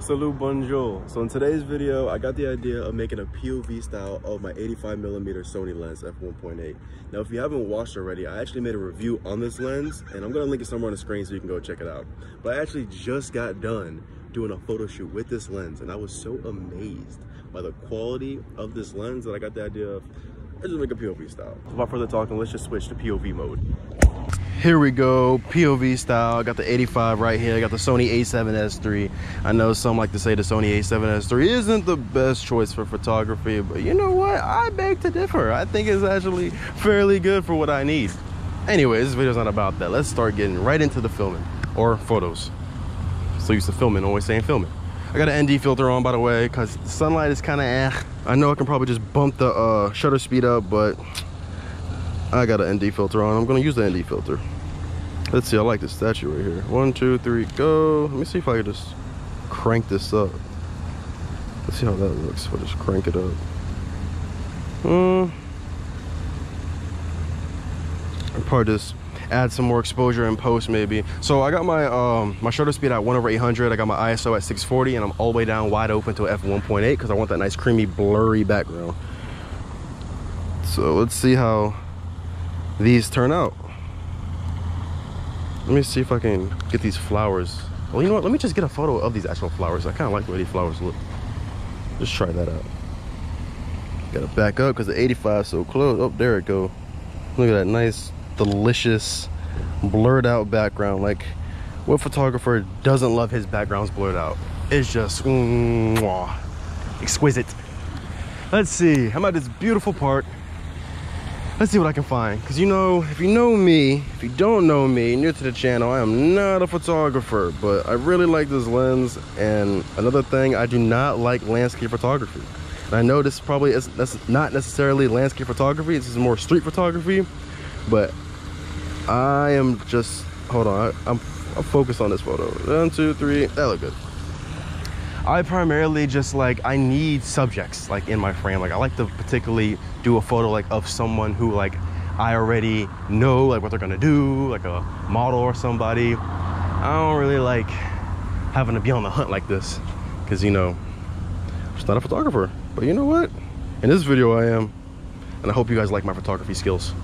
Salut, bonjour. So in today's video, I got the idea of making a POV style of my 85 millimeter Sony lens f1.8. Now, if you haven't watched already, I actually made a review on this lens and I'm gonna link it somewhere on the screen so you can go check it out. But I actually just got done doing a photo shoot with this lens and I was so amazed by the quality of this lens that I got the idea of, let's just make a POV style. So without further talking, let's just switch to POV mode. Here we go, POV style. I got the 85 right here. I got the Sony a7s3 I know some like to say the Sony a7s3 isn't the best choice for photography, but you know what? I beg to differ. I think it's actually fairly good for what I need. Anyway, this video's not about that. Let's start getting right into the filming or photos. So used to filming, always saying filming. I got an ND filter on by the way, cause the sunlight is kind of eh. I know I can probably just bump the uh, shutter speed up, but I got an ND filter on. I'm gonna use the ND filter. Let's see, I like this statue right here. One, two, three, go. Let me see if I can just crank this up. Let's see how that looks. I'll just crank it up. Hmm. I'll probably just add some more exposure in post maybe. So I got my um, my shutter speed at 1 over 800. I got my ISO at 640 and I'm all the way down wide open to f1.8 because I want that nice creamy blurry background. So let's see how these turn out. Let me see if I can get these flowers. Well, you know what? Let me just get a photo of these actual flowers. I kind of like the way these flowers look. Just try that out. Gotta back up because the 85 is so close. Oh, there it go. Look at that nice, delicious, blurred out background. Like, what photographer doesn't love his backgrounds blurred out? It's just mm, mwah, exquisite. Let's see. I'm at this beautiful park let's see what I can find. Cause you know, if you know me, if you don't know me, new to the channel, I am not a photographer, but I really like this lens. And another thing, I do not like landscape photography. And I know this probably is that's not necessarily landscape photography, this is more street photography, but I am just, hold on, I, I'm, I'm focused on this photo. One, two, three, that look good. I primarily just like I need subjects like in my frame. Like I like to particularly do a photo like of someone who like I already know like what they're gonna do, like a model or somebody. I don't really like having to be on the hunt like this because you know I'm just not a photographer. But you know what? In this video I am, and I hope you guys like my photography skills.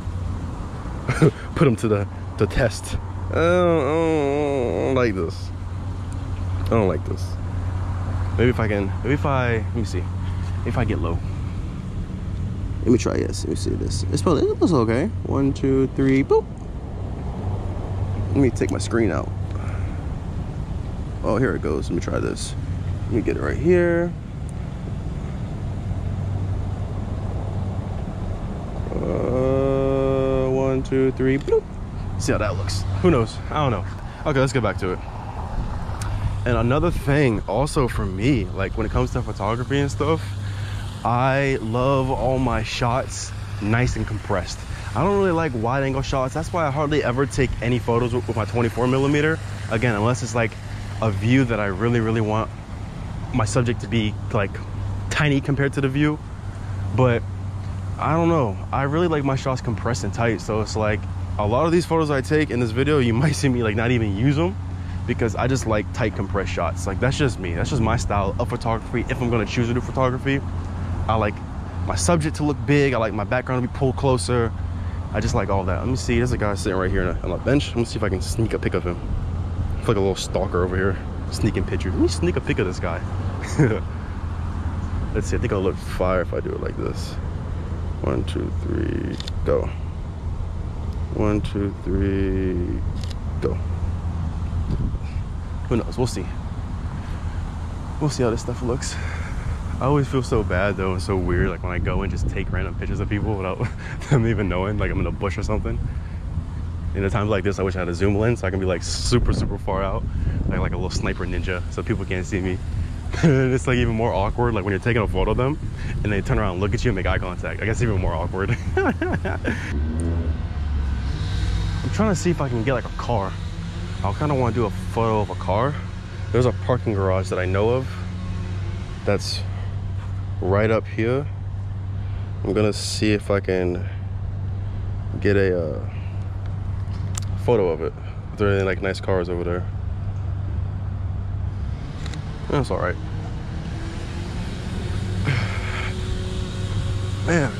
Put them to the the test. I don't, I don't, I don't like this. I don't like this. Maybe if I can, maybe if I, let me see. If I get low. Let me try, yes, let me see this. It's probably, it looks okay. One, two, three, boop. Let me take my screen out. Oh, here it goes. Let me try this. Let me get it right here. Uh, one, two, three, bloop. See how that looks. Who knows? I don't know. Okay, let's get back to it. And another thing also for me, like when it comes to photography and stuff, I love all my shots nice and compressed. I don't really like wide angle shots. That's why I hardly ever take any photos with, with my 24 millimeter. Again, unless it's like a view that I really, really want my subject to be like tiny compared to the view. But I don't know. I really like my shots compressed and tight. So it's like a lot of these photos I take in this video, you might see me like not even use them because I just like tight compressed shots. Like that's just me. That's just my style of photography. If I'm gonna choose to do photography, I like my subject to look big. I like my background to be pulled closer. I just like all that. Let me see. There's a guy sitting right here on a bench. Let me see if I can sneak a pic of him. I feel like a little stalker over here, sneaking pictures. Let me sneak a pic of this guy. Let's see. I think I'll look fire if I do it like this. One, two, three, go. One, two, three, go. Who knows? We'll see. We'll see how this stuff looks. I always feel so bad though and so weird like when I go and just take random pictures of people without them even knowing like I'm in a bush or something. In a times like this, I wish I had a zoom lens so I can be like super, super far out, like, like a little sniper ninja so people can't see me. it's like even more awkward like when you're taking a photo of them and they turn around and look at you and make eye contact. I guess even more awkward. I'm trying to see if I can get like a car. I kind of want to do a photo of a car. There's a parking garage that I know of that's right up here. I'm gonna see if I can get a uh, photo of it. If there are any like nice cars over there. That's all right. Man,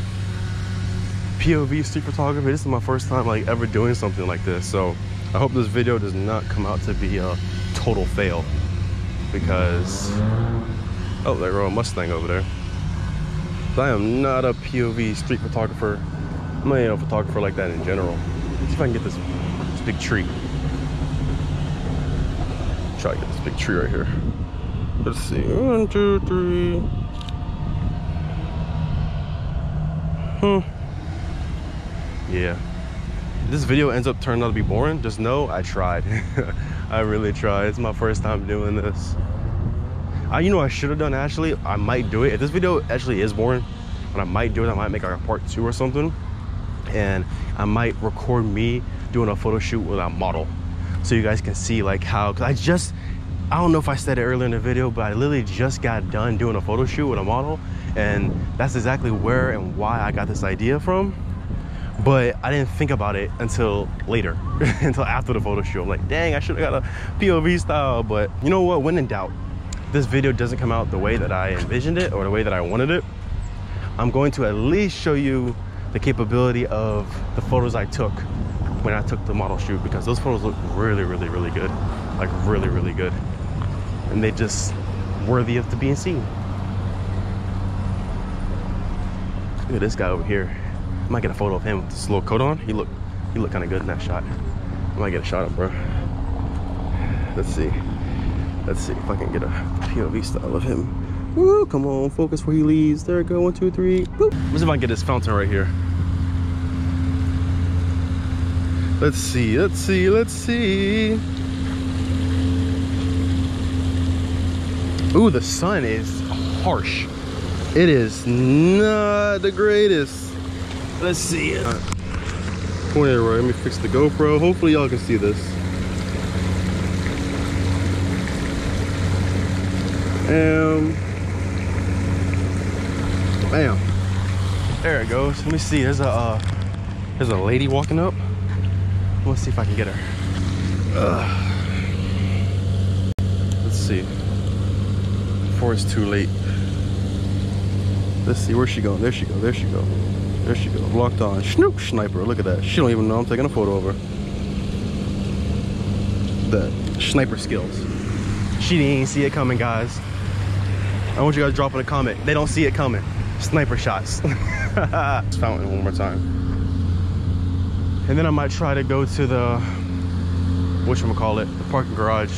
POV street photography. This is my first time like ever doing something like this. So I hope this video does not come out to be a total fail because oh there go a Mustang over there. I am not a POV street photographer. I'm not a photographer like that in general. Let's see if I can get this, this big tree. Try to get this big tree right here. Let's see. One, two, three. Hmm. Yeah. This video ends up turning out to be boring. Just know I tried. I really tried. It's my first time doing this. I, you know I should have done actually? I might do it. If this video actually is boring, but I might do it, I might make like a part two or something. And I might record me doing a photo shoot with a model. So you guys can see like how, cause I just, I don't know if I said it earlier in the video, but I literally just got done doing a photo shoot with a model. And that's exactly where and why I got this idea from. But I didn't think about it until later, until after the photo shoot. I'm like, dang, I should have got a POV style. But you know what, when in doubt, this video doesn't come out the way that I envisioned it or the way that I wanted it, I'm going to at least show you the capability of the photos I took when I took the model shoot because those photos look really, really, really good. Like really, really good. And they just worthy of to being seen. Look at this guy over here. I might get a photo of him with this little coat on. He looked he looked kind of good in that shot. I might get a shot of bro. Let's see. Let's see if I can get a POV style of him. Woo, come on, focus where he leaves. There we go, one, two, three. Boop. Let's see if I can get this fountain right here. Let's see, let's see, let's see. Ooh, the sun is harsh. It is not the greatest. Let's see it. Right. Point it right, let me fix the GoPro. Hopefully y'all can see this. Um, bam. There it goes. Let me see. There's a uh, there's a lady walking up. Let's see if I can get her. Uh, let's see. Before it's too late. Let's see. Where's she going? There she go. There she go. There she go. Locked on. Snoop sniper. Look at that. She don't even know I'm taking a photo of her. The sniper skills. She didn't even see it coming, guys. I want you guys drop in a comment. They don't see it coming. Sniper shots. fountain one more time. And then I might try to go to the, what I'm gonna call it, the parking garage.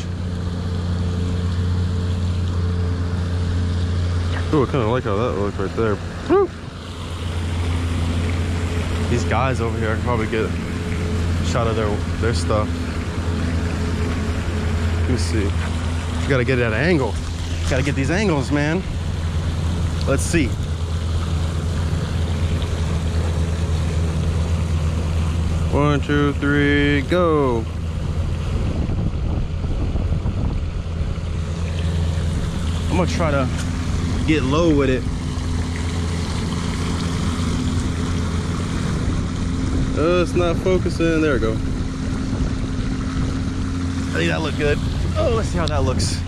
Oh, I kind of like how that looks right there. Woo! These guys over here, I can probably get a shot of their, their stuff. Let me see. You gotta get it at an angle. Gotta get these angles, man. Let's see. One, two, three, go. I'm gonna try to get low with it. Uh, it's not focusing. There we go. I think that looked good. Oh, let's see how that looks.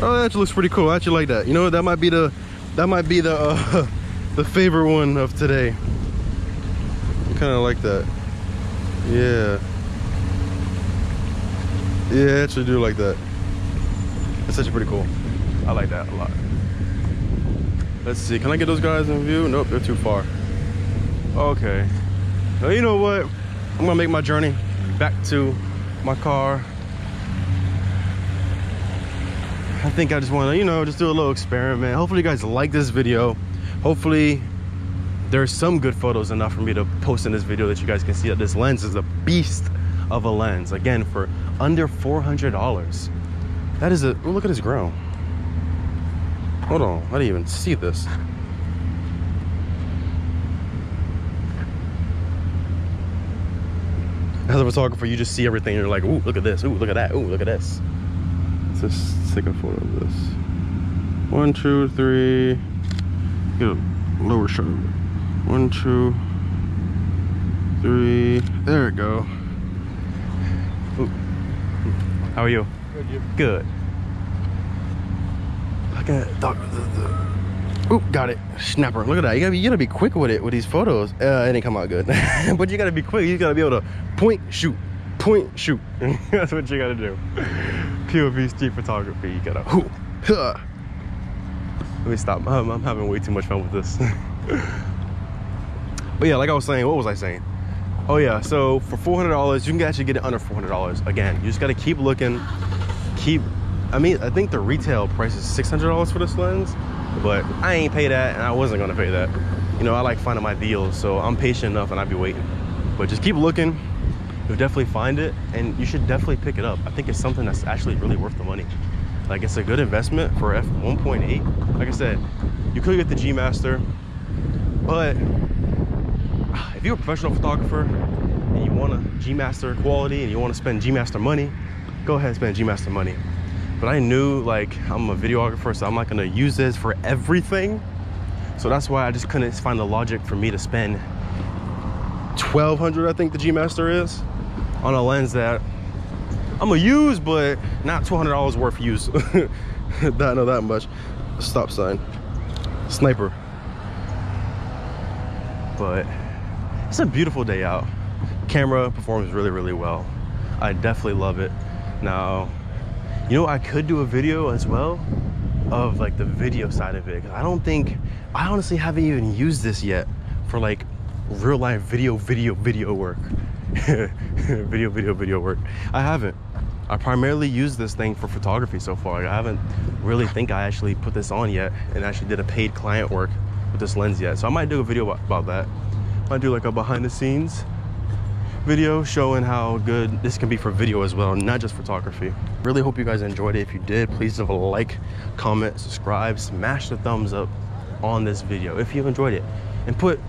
Oh, that actually looks pretty cool. I actually like that. You know, that might be the that might be the uh, the favorite one of today. I kind of like that. Yeah. Yeah, I actually do like that. It's actually pretty cool. I like that a lot. Let's see. Can I get those guys in view? Nope, they're too far. Okay. You know what? I'm gonna make my journey back to my car I think I just want to, you know, just do a little experiment. Hopefully you guys like this video. Hopefully there's some good photos enough for me to post in this video that you guys can see that this lens is a beast of a lens. Again, for under $400. That is a, look at this ground. Hold on, I didn't even see this. As a photographer, you just see everything. You're like, ooh, look at this. Ooh, look at that. Ooh, look at this Let's just take a photo of this. One, two, three. Get a lower shot of it. One, two, three. There we go. Ooh. How are you? Good, you. Good. Got dog. Oop, got it. Snapper. Look at that. You gotta be, you gotta be quick with it with these photos. Uh, it didn't come out good, but you gotta be quick. You gotta be able to point, shoot, point, shoot. That's what you gotta do. POV street photography. You gotta. Hoo, huh. Let me stop. I'm, I'm having way too much fun with this. but yeah, like I was saying, what was I saying? Oh yeah, so for $400, you can actually get it under $400. Again, you just gotta keep looking, keep, I mean, I think the retail price is $600 for this lens, but I ain't pay that and I wasn't gonna pay that. You know, I like finding my deals, so I'm patient enough and I'll be waiting. But just keep looking, you'll definitely find it and you should definitely pick it up. I think it's something that's actually really worth the money. Like it's a good investment for f1.8. Like I said, you could get the G Master, but ah, if you're a professional photographer and you want a G Master quality and you want to spend G Master money, go ahead and spend G Master money. But I knew like I'm a videographer, so I'm not gonna use this for everything. So that's why I just couldn't find the logic for me to spend 1200 I think the G Master is on a lens that I'm gonna use, but not $200 worth use. not know that much. Stop sign. Sniper. But it's a beautiful day out. Camera performs really, really well. I definitely love it. Now, you know, I could do a video as well of like the video side of it. I don't think, I honestly haven't even used this yet for like real life video, video, video work. video, video, video work. I haven't. I primarily use this thing for photography so far. I haven't really think I actually put this on yet and actually did a paid client work with this lens yet. So I might do a video about that. I do like a behind the scenes video showing how good this can be for video as well, not just photography. Really hope you guys enjoyed it. If you did, please leave a like, comment, subscribe, smash the thumbs up on this video if you enjoyed it. And put,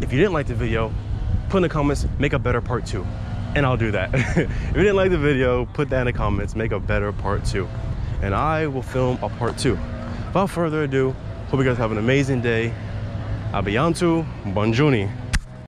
if you didn't like the video, put in the comments, make a better part two. And I'll do that. if you didn't like the video, put that in the comments, make a better part two. And I will film a part two. Without further ado, hope you guys have an amazing day. Abiantu, Bonjuni.